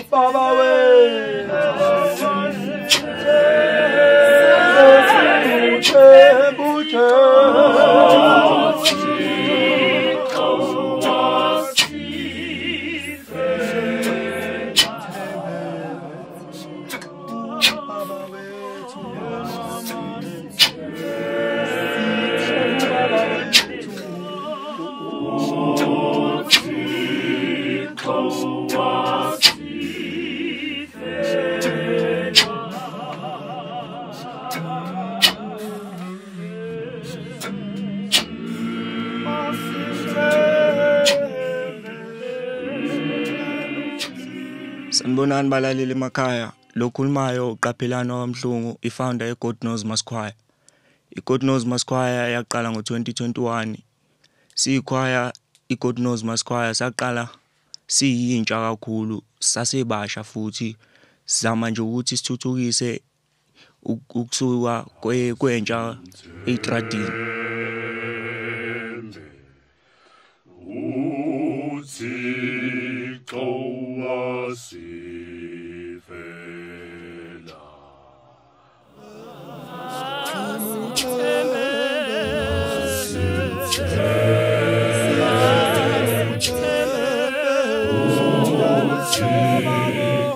ubaba wethu buche baba wethu Sanibonani balaleli emakhaya. Lo khulumayo uqaphelana wamhlungu ifounder ye God Knows Masquire. I God Knows Masquire yaqala ngo2021. Siyikhwaya i God Knows Masquire saqala siyintsha kakhulu sasebasha futhi sizama nje ukuthi sithuthukise uk- ukusuka kwe- kwentsha etradini. uthixo wasifela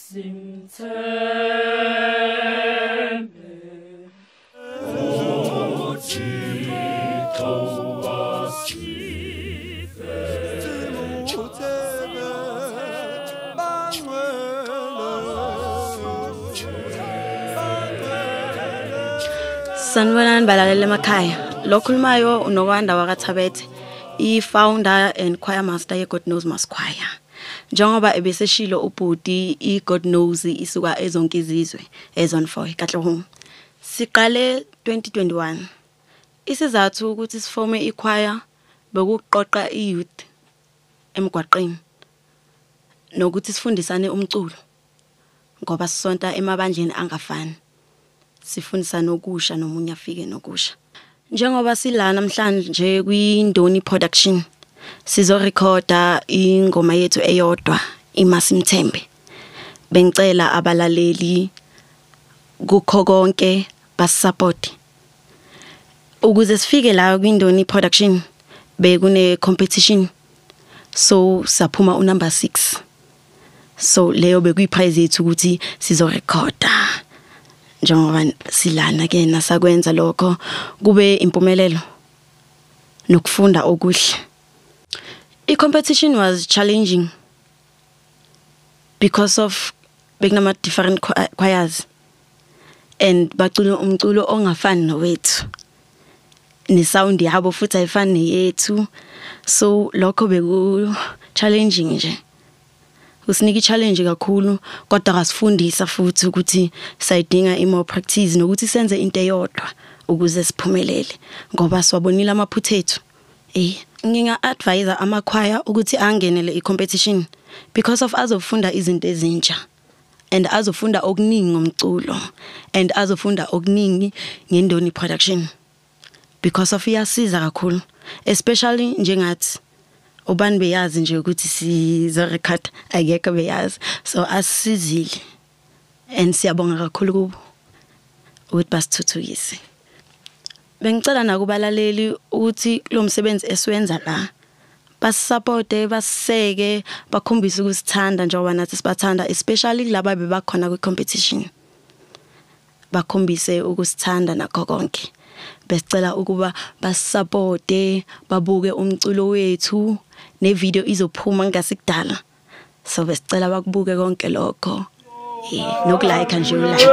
masimthembe Sanibonani balaleli emakhaya. Lo khulumayo unokwanda wakathabethe, i-founder and choir master ye God Knows Masquire. Njengoba ebeseshilo ubhuti i God Knows isuka ezonke izizwe ezon 4 kaHlohong. Siqale 2021. Isizathu ukuthi sifome ichoir bekuqoqa i-youth emgwaqeni nokuthi sifundisane umculo ngoba sisonta emabandleni angafani. sifundisa nokusha nomunye afike nokusha njengoba sila namhlanje kwindoni production sizorecorda ingoma yethu eyodwa imasimthembe. Bengicela abalaleli kukho konke basisupport ukuze sifike la kwindoni production bekune competition so saphuma unumber 6 so leyo bekuyiprize yethu ukuthi sizorecorda njengoba silana ke nasakwenza lokho kube impumelelo nokufunda okuhle. I competition was challenging because of bekunama different cho- choirs and bacula umculo ongafani nowethu. Nesound yabo futhi ayifani neyethu. So lokho beku challenging nje. Usinika i-challenge kakhulu kodwa kasifundisa futhi ukuthi sayidinga i-more practice nokuthi senze into eyodwa ukuze siphumelele ngoba siwabonile amaphutha ethu eh nginga-advise amakhwaya ukuthi angenele i-competition because of azofunda izinto ezintsha and azofunda okuningi ngomculo and azofunda okuningi ngendoni production because of iyasiza kakhulu especially njengathi ubani beyazi nje ukuthi sizorecord akekho beyazi. So asisizile and siyabonga kakhulu kubo. Ukuthi basithuthukise bengicela nakubalaleli ukuthi lo msebenzi esiwenza la basupporte baseke bakhombise ukusithanda njengoba nathi sibathanda especially kulaba bebakhona kwi competition bakhombise ukusithanda nakho konke. Besicela ukuba basupporte babuke umculo wethu ne video izophuma ngasikudala. So besicela bakubuke konke lokho. Eh nokulike nje ulike